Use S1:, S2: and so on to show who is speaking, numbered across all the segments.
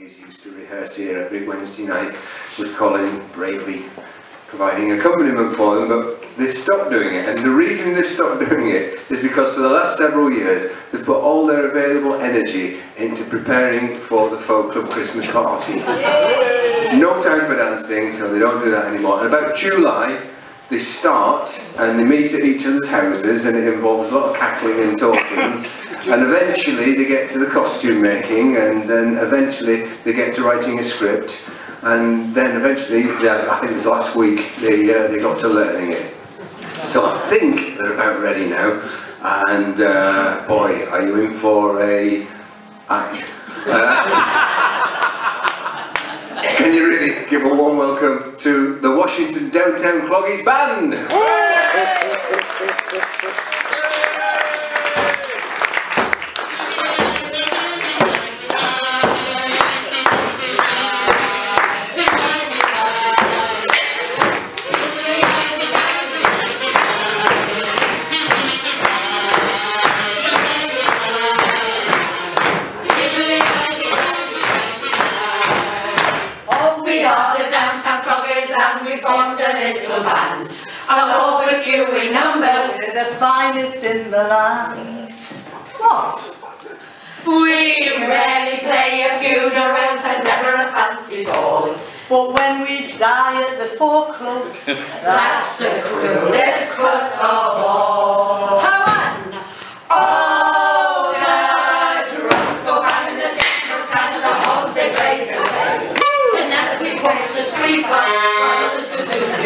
S1: Cloggies used to rehearse here every Wednesday night with Colin bravely providing accompaniment for them, but they've stopped doing it. And the reason they've stopped doing it is because for the last several years, they've put all their available energy into preparing for the folk club Christmas party. No time for dancing, so they don't do that anymore. And about July, they start and they meet at each other's houses and it involves a lot of cackling and talking. and eventually they get to the costume making and then eventually they get to writing a script and then eventually, yeah, I think it was last week, they, uh, they got to learning it. So I think they're about ready now, and uh, boy, are you in for a act. Uh, can you really give a warm welcome to the Washington Downtown Cloggies Band?
S2: The finest in the land. What?
S3: We rarely play a funerals and never a fancy ball.
S2: But when we die at the folk club,
S3: that's the cruelest cut of all. How on? All the drums go and the singers stand and the they blaze away. Penelope the while others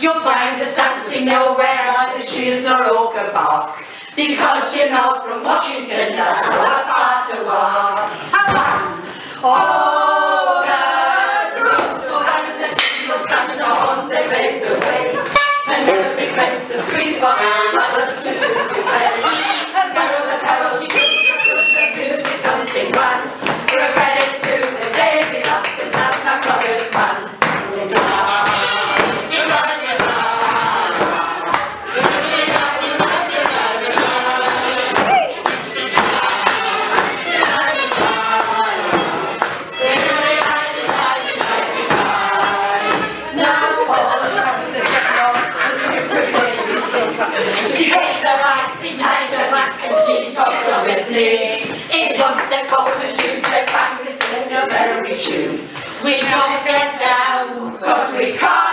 S3: You'll find us dancing nowhere like the shields or oak and bark. Because you're not from Washington that's not far to walk. The go the they away. And the big squeeze She hates a right, she lies a right, and she's obviously. It's one step forward and two step back, this is a very tune. We don't get down, cause we can't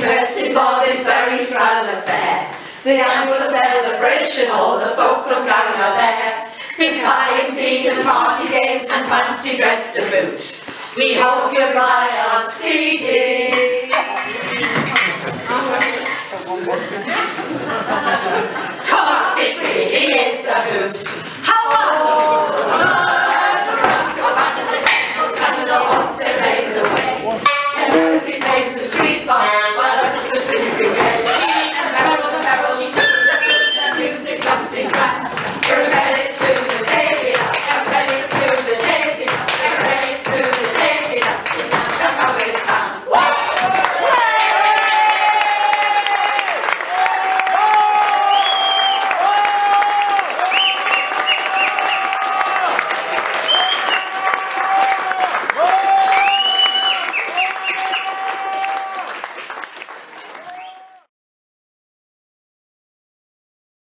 S3: Rehearsing for this very sad affair. The annual celebration, all the folk club gang are there. There's pie and peas and party games and fancy dress to boot. We hope you buy our CD.